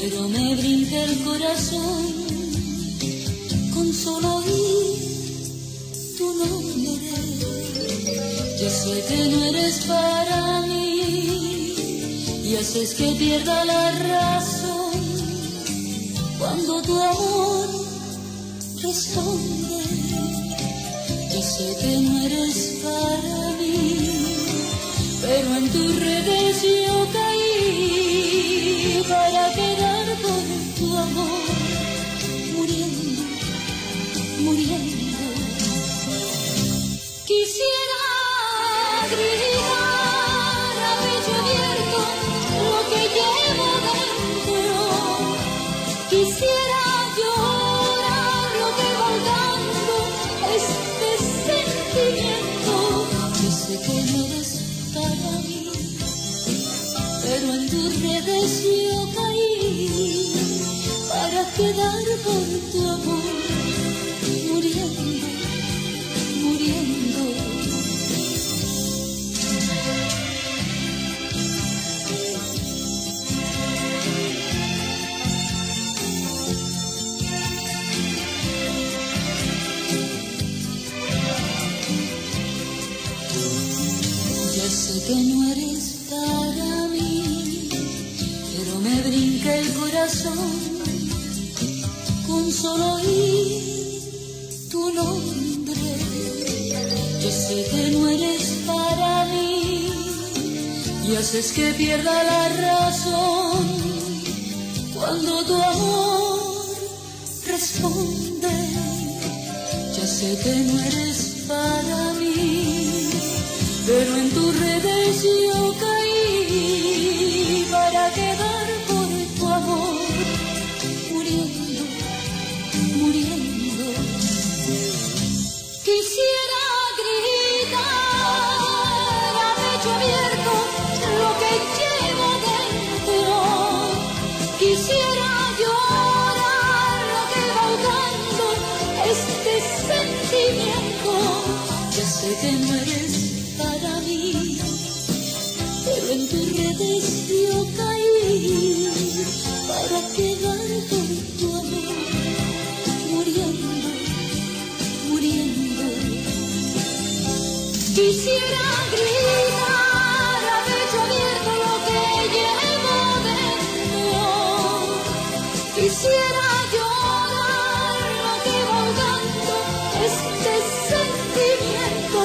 pero me brinca el corazón con solo oír tu nombre. Yo sé que no eres para mí y haces que pierda la razón cuando tu amor responde. Muriendo. Quisiera gritar a pecho abierto lo que llevo dentro. Quisiera llorar lo que volcando este sentimiento. Yo sé que no eres para mí, pero en tus redes yo caí para quedar por tu amor, sé que no eres para mí, pero me brinca el corazón con solo oír tu nombre. Yo sé que no eres para mí y haces que pierda la razón cuando tu amor responde. Yo sé que no eres para mí, pero en tus redes yo caí para quedar por tu amor, muriendo, muriendo. Quisiera gritar a pecho abierto lo que llevo dentro. Quisiera llorar lo que va ahogando este sentimiento. Yo sé que no eres en tus redes yo caí para quedar con tu amor, muriendo, muriendo. Quisiera gritar a pecho abierto lo que llevo dentro. Quisiera llorar lo que ahogando este sentimiento.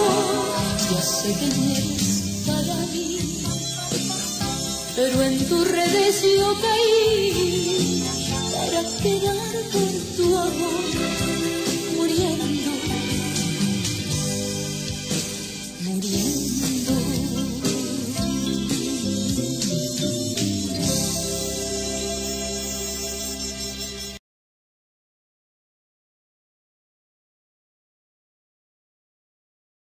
Yo sé que no eres para mí, pero en tu redes yo caí para quedar por tu amor muriendo, muriendo.